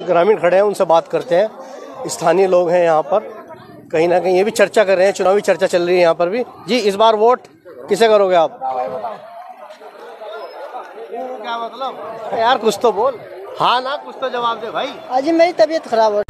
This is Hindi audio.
ग्रामीण खड़े हैं उनसे बात करते हैं। स्थानीय लोग हैं यहाँ पर। कहीं ना कहीं ये भी चर्चा कर रहे हैं चुनावी चर्चा चल रही है यहाँ पर भी। जी इस बार वोट किसे करोगे आप? क्या मतलब? यार कुछ तो बोल। हाँ ना कुछ तो जवाब दे भाई। हाँ अजी मेरी तबीयत खराब हो